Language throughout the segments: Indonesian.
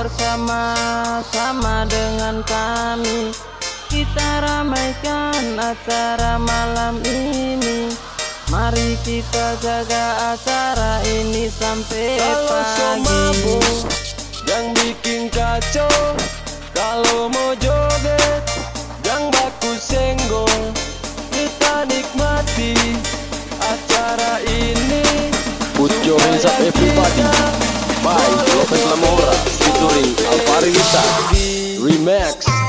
bersama-sama dengan kami. Kita ramaikan acara malam ini. Mari kita jaga acara ini sampai Kalau pagi. mabuk yang bikin kacau Kalau mau Remix.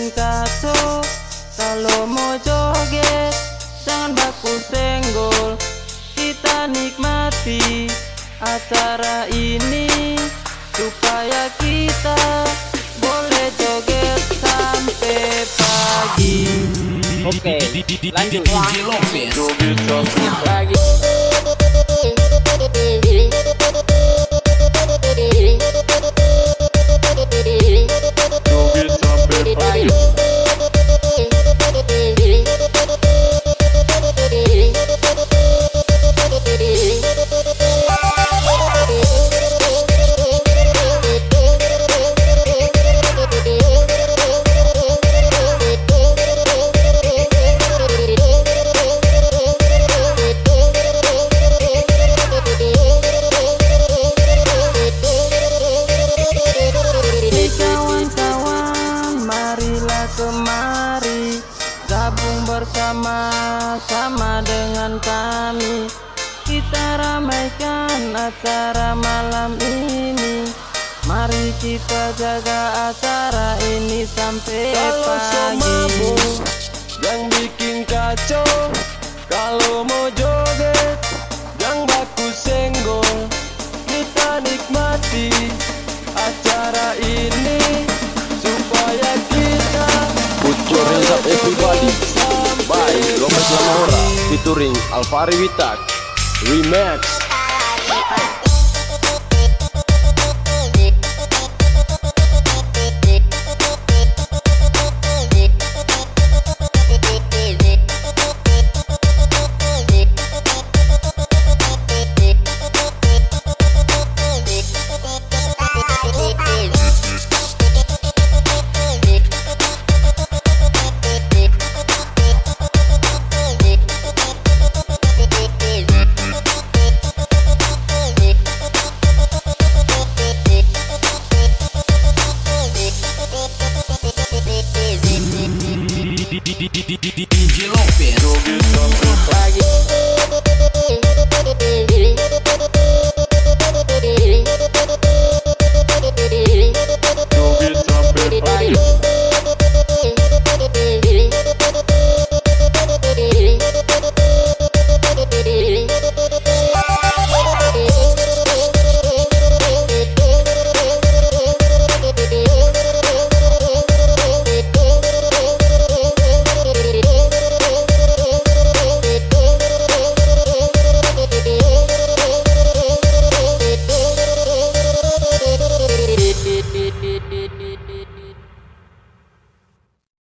Bikin kacau Kalau mau joget Jangan baku senggol Kita nikmati Acara ini Supaya kita Boleh joget Sampai pagi Oke, lanjut. Joget sampai Lagi. Bersama-sama dengan kami. Kita ramaikan acara malam ini. Mari kita jaga acara ini sampai Zamora featuring Alfari Witak Remax